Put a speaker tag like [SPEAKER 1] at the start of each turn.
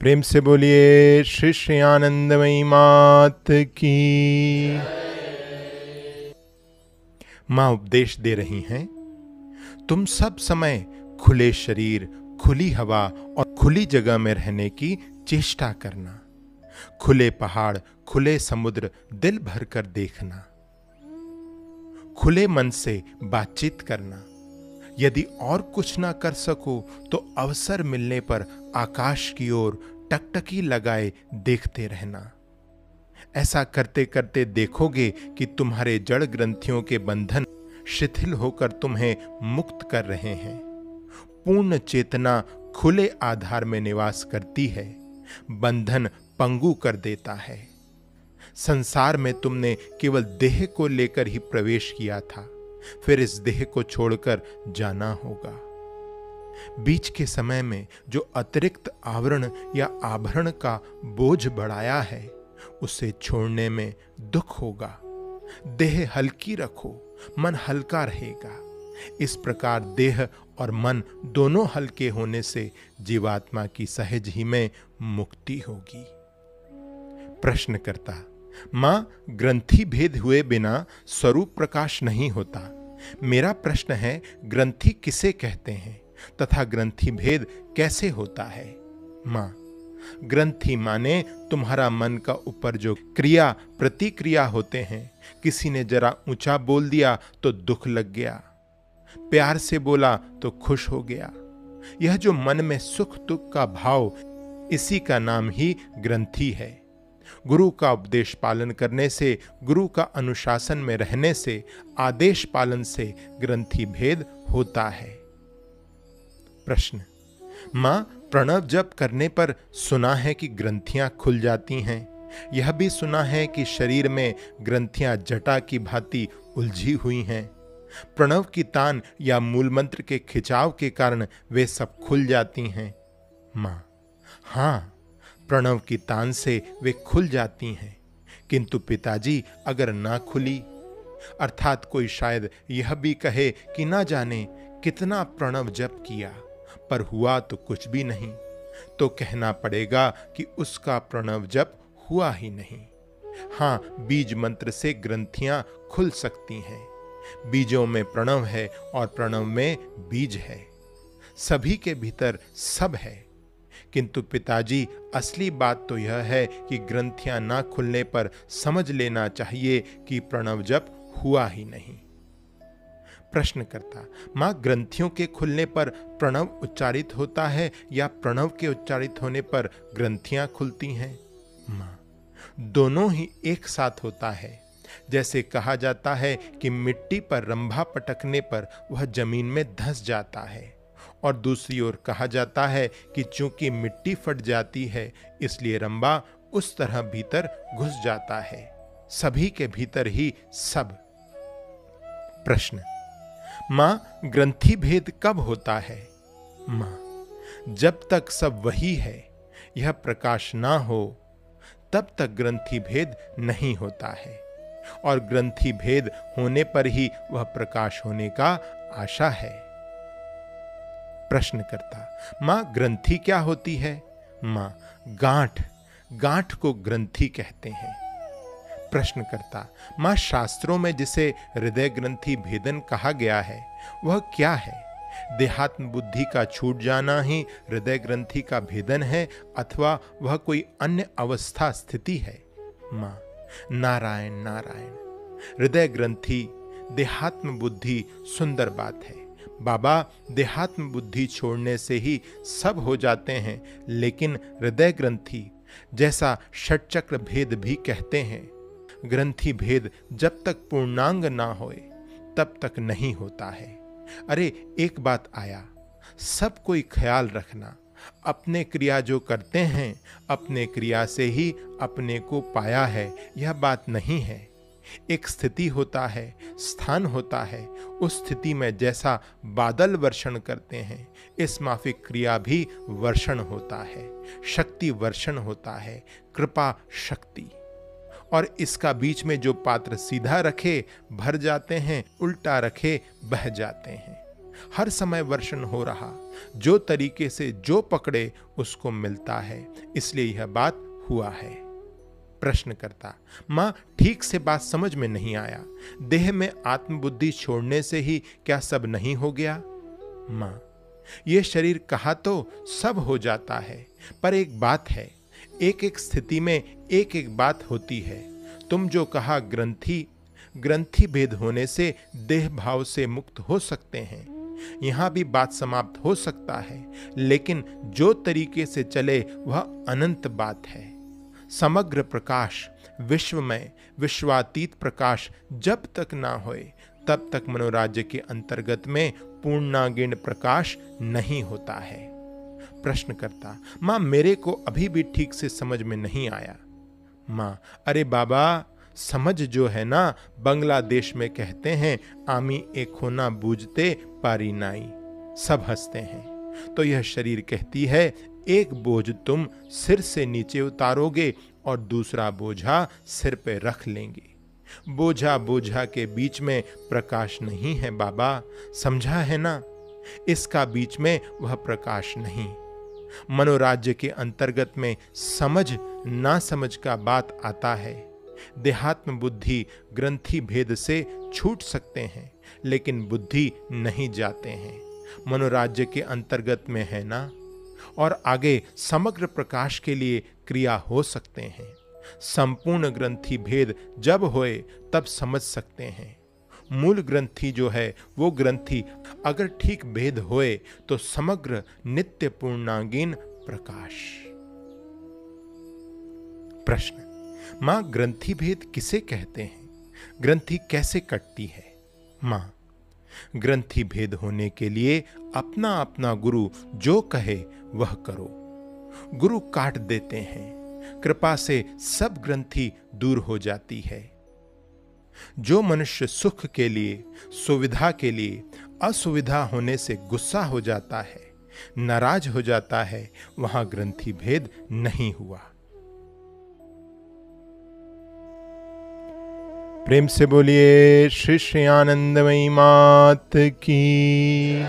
[SPEAKER 1] प्रेम से बोलिए श्री श्री आनंदमयी मात की। माँ उपदेश दे रही हैं, तुम सब समय खुले शरीर, खुली हवा और खुली जगह में रहने की चेष्टा करना। खुले पहाड़, खुले समुद्र, दिल भर कर देखना। खुले मन से बातचीत करना। यदि और कुछ ना कर सको तो अवसर मिलने पर आकाश की ओर टकटकी लगाए देखते रहना। ऐसा करते करते देखोगे कि तुम्हारे जड़ ग्रंथियों के बंधन शिथिल होकर तुम्हें मुक्त कर रहे हैं। पूर्ण चेतना खुले आधार में निवास करती है। बंधन पंगु कर देता है। संसार में तुमने केवल देह को लेकर ही प्रवेश किया था। फिर इस देह को छोड़कर जाना होगा। बीच के समय में जो अतिरिक्त आवरण या आभरण का बोझ बढ़ाया है, उसे छोड़ने में दुख होगा। देह हल्की रखो, मन हल्का रहेगा। इस प्रकार देह और मन दोनों हल्के होने से जीवात्मा की सहज ही में मुक्ति होगी। प्रश्न करता माँ, ग्रंथि भेद हुए बिना स्वरूप प्रकाश नहीं होता। मेरा प्रश्न है, ग्रंथि किसे कहते हैं? तथा ग्रंथि भेद कैसे होता है? माँ, ग्रंथि माने तुम्हारा मन का ऊपर जो क्रिया, प्रतिक्रिया होते हैं। किसी ने जरा ऊँचा बोल दिया तो दुख लग गया। प्यार से बोला तो खुश हो गया। यह जो मन में सुख दुख का भाव, इसी का नाम ही ग्रंथि है। गुरु का उपदेश पालन करने से, गुरु का अनुशासन में रहने से, आदेश पालन से ग्रंथि भेद होता है। प्रश्न, माँ प्रणव जप करने पर सुना है कि ग्रंथियाँ खुल जाती हैं? यह भी सुना है कि शरीर में ग्रंथियाँ जटा की भांति उलझी हुई हैं। प्रणव की तान या मूल मंत्र के खिंचाव के कारण वे सब खुल जाती हैं। माँ, हाँ प्रणव की तान से वे खुल जाती हैं। किंतु पिताजी अगर ना खुली, अर्थात कोई शायद यह भी कहे कि ना जाने कितना प्रणव जप किया, पर हुआ तो कुछ भी नहीं तो कहना पड़ेगा कि उसका प्रणव जप हुआ ही नहीं। हाँ, बीज मंत्र से ग्रंथियाँ खुल सकती हैं। बीजों में प्रणव है और प्रणव में बीज है। सभी के भीतर सब है। किंतु पिताजी, असली बात तो यह है कि ग्रंथियाँ ना खुलने पर समझ लेना चाहिए कि प्रणव जप हुआ ही नहीं। प्रश्न करता माँ ग्रंथियों के खुलने पर प्रणव उच्चारित होता है या प्रणव के उच्चारित होने पर ग्रंथियाँ खुलती हैं? माँ, दोनों ही एक साथ होता है। जैसे कहा जाता है कि मिट्टी पर रंभा पटकने पर वह ज़मीन में धस जाता है। और दूसरी ओर कहा जाता है कि चूँकि मिट्टी फट जाती है, इसलिए रंबा उस तरह भीतर घुस जाता है। सभी के भीतर ही सब। प्रश्न, माँ, ग्रंथि भेद कब होता है? माँ, जब तक सब वही है, यह प्रकाश ना हो, तब तक ग्रंथि भेद नहीं होता है। और ग्रंथि भेद होने पर ही वह प्रकाश होने का आशा है। प्रश्न करता, माँ, ग्रंथि क्या होती है? माँ, गांठ गांठ को ग्रंथि कहते हैं। प्रश्न करता, माँ, शास्त्रों में जिसे हृदय ग्रंथि भेदन कहा गया है, वह क्या है? देहात्म बुद्धि का छूट जाना ही हृदय ग्रंथि का भेदन है अथवा वह कोई अन्य अवस्था स्थिति है? माँ, नारायण नारायण, हृदय ग्रंथि, देहात्म बुद्धि सुंदर बात है। बाबा देहात्म बुद्धि छोड़ने से ही सब हो जाते हैं, लेकिन हृदय ग्रंथि जैसा षटचक्र भेद भी कहते हैं। ग्रंथि भेद जब तक पूर्णांग ना होए, तब तक नहीं होता है। अरे, एक बात आया, सब कोई ख्याल रखना, अपने क्रिया जो करते हैं, अपने क्रिया से ही अपने को पाया है, यह बात नहीं है। एक स्थिति होता है, स्थान होता है। उस स्थिति में जैसा बादल वर्षण करते हैं, इस माफिक क्रिया भी वर्षण होता है, शक्ति वर्षण होता है, कृपा शक्ति। और इसका बीच में जो पात्र सीधा रखे, भर जाते हैं, उल्टा रखे, बह जाते हैं। हर समय वर्षण हो रहा, जो तरीके से जो पकड़े, उसको मिलता है। इसलिए यह बात हुआ है। प्रश्न करता, माँ, ठीक से बात समझ में नहीं आया। देह में आत्मबुद्धि छोड़ने से ही क्या सब नहीं हो गया? माँ यह शरीर कहा तो सब हो जाता है, पर एक बात है एक एक स्थिति में एक एक बात होती है। तुम जो कहा ग्रंथि ग्रंथि भेद होने से देह भाव से मुक्त हो सकते हैं। यहाँ भी बात समाप्त हो सकता है, लेकिन जो तरीके से चले वह अनंत बात है। समग्र प्रकाश विश्व में विश्वातीत प्रकाश जब तक ना होए, तब तक मनोराज्य के अंतर्गत में पूर्णागिण प्रकाश नहीं होता है। प्रश्न करता माँ मेरे को अभी भी ठीक से समझ में नहीं आया। माँ, अरे बाबा, समझ जो है ना, बांग्लादेश में कहते हैं, आमी एक होना बूझते पारी नाई। सब हँसते हैं। तो यह शरीर कहती है एक बोझ तुम सिर से नीचे उतारोगे और दूसरा बोझा सिर पे रख लेंगे। बोझा बोझा के बीच में प्रकाश नहीं है बाबा, समझा है ना? इसका बीच में वह प्रकाश नहीं। मनोराज्य के अंतर्गत में समझ ना समझ का बात आता है। देहात्म बुद्धि ग्रंथि भेद से छूट सकते हैं, लेकिन बुद्धि नहीं जाते हैं। मनोराज्य के अंतर्गत में है ना? और आगे समग्र प्रकाश के लिए क्रिया हो सकते हैं। संपूर्ण ग्रंथि भेद जब होए, तब समझ सकते हैं। मूल ग्रंथि जो है, वो ग्रंथि अगर ठीक भेद होए तो समग्र नित्य पूर्णांगीन प्रकाश। प्रश्न, माँ ग्रंथि भेद किसे कहते हैं? ग्रंथि कैसे कटती है? माँ, ग्रंथि भेद होने के लिए अपना अपना गुरु जो कहे, वह करो। गुरु काट देते हैं। कृपा से सब ग्रंथि दूर हो जाती है। जो मनुष्य सुख के लिए, सुविधा के लिए, असुविधा होने से गुस्सा हो जाता है, नाराज़ हो जाता है, वहाँ ग्रंथि भेद नहीं हुआ। प्रेम से बोलिए, श्री श्री आनंदमयी मात की।